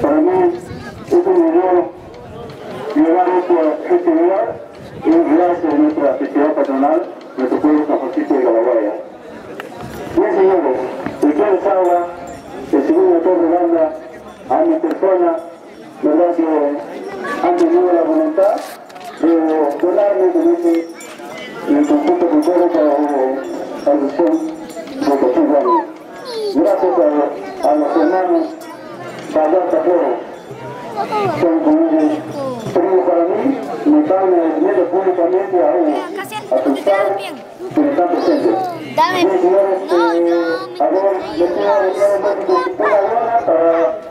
Para mí es un honor llevar esto a este lugar es gracias nuestra festividad patronal, nuestro pueblo San Francisco de Bien señores, el el segundo banda, a mi persona, verdad que han tenido la voluntad de con este en conjunto con todo para la alusión de Cochín Gracias a, a los hermanos Bayar Taporo, son como ellos primos para mí, me están públicamente a, a sus padres que me están presentes. Dame. Señores, eh, a ver, les para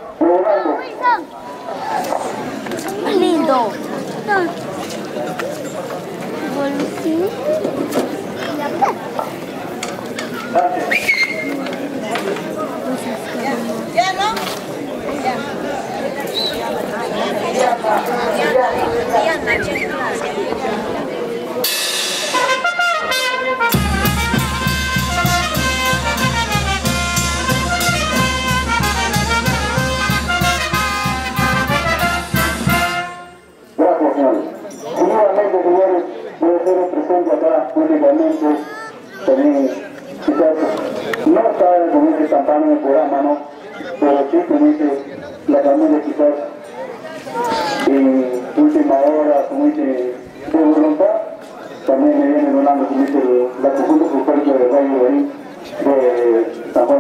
viene donando,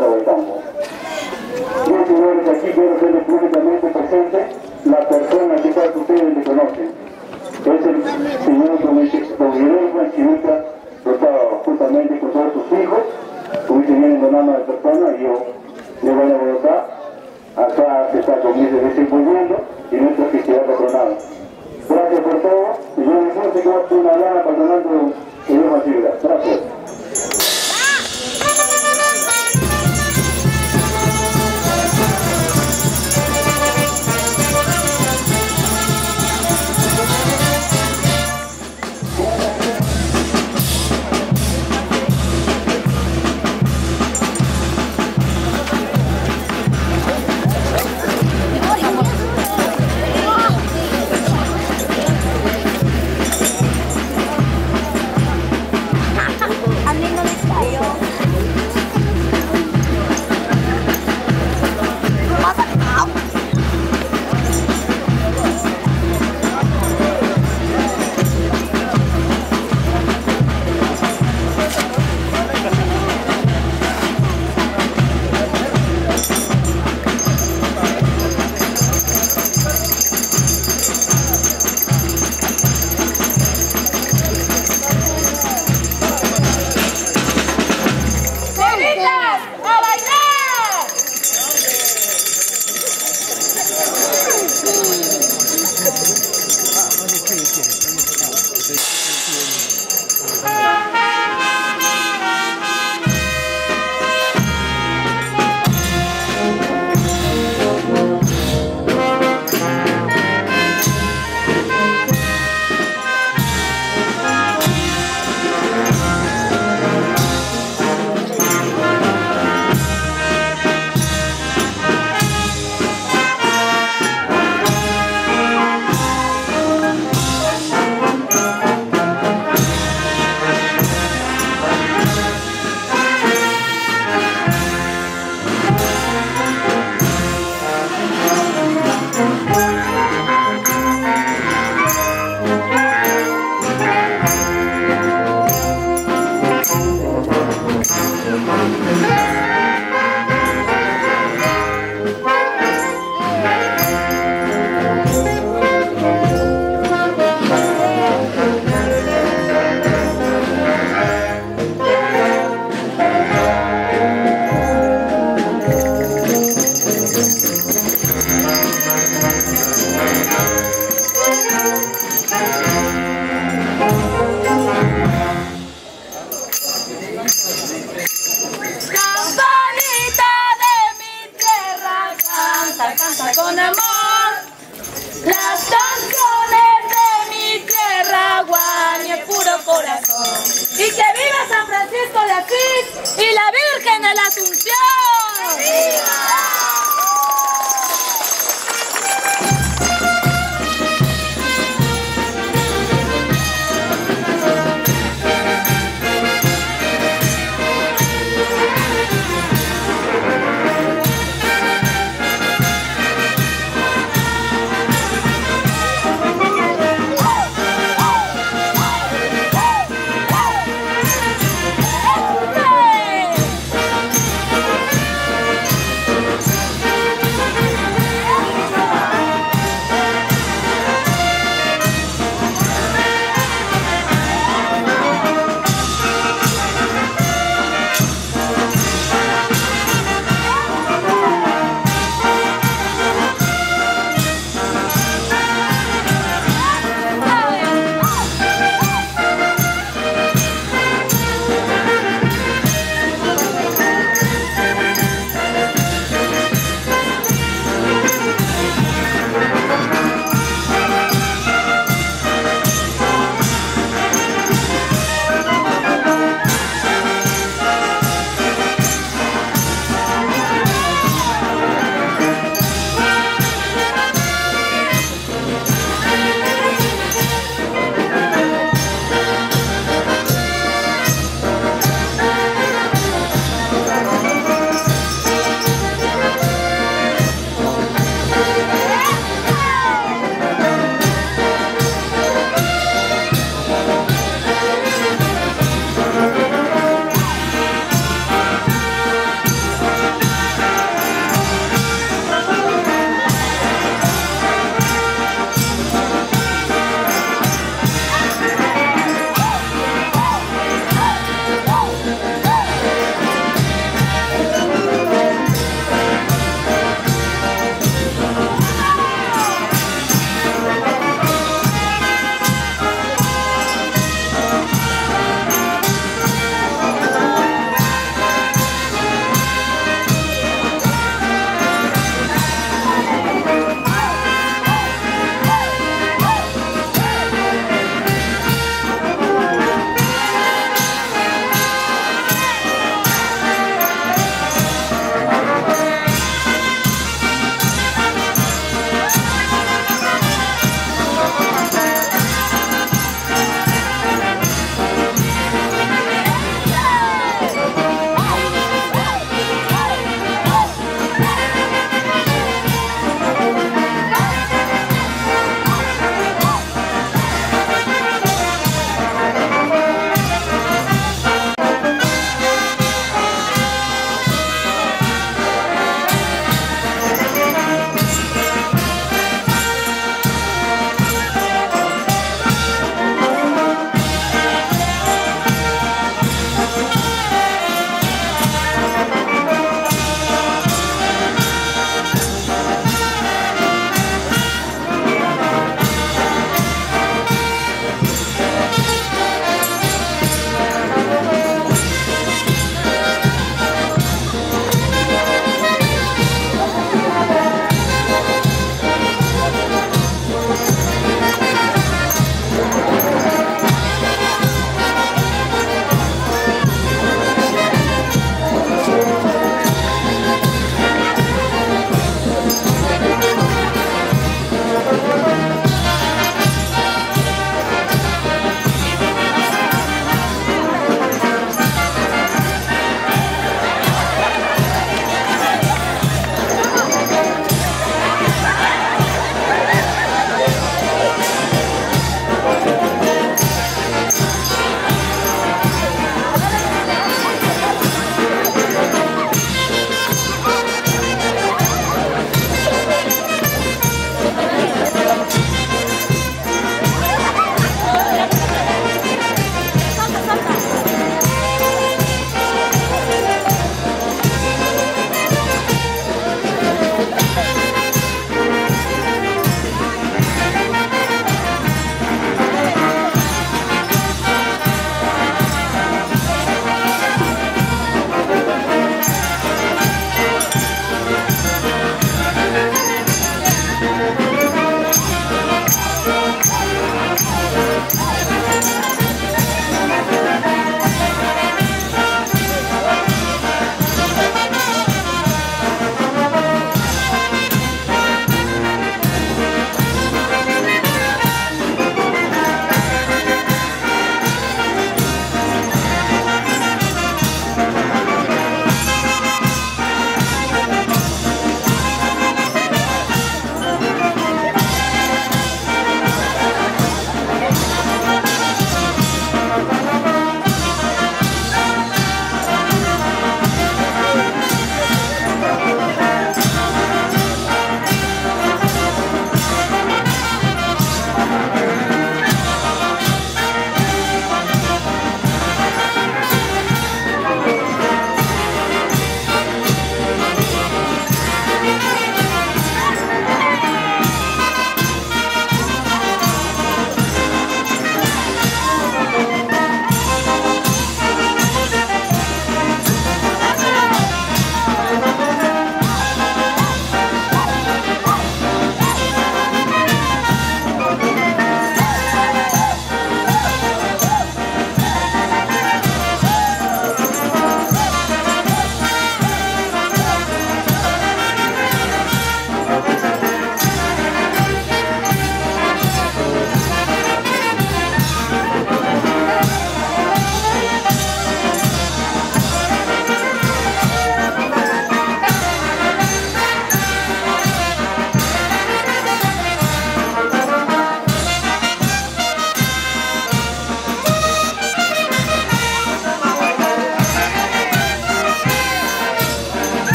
de la. Bien, señores, aquí quiero públicamente presente la persona que quizás ustedes le conocen. Es el señor Chivita, que estaba justamente con todos sus hijos, como dice, vienen donando a la persona y yo le voy a voluntad. Acá se está conmigo desenvolviendo y nuestra festividad patronal. Gracias por todo. Y yo les digo que va a una lana patronal de Chivita. Gracias.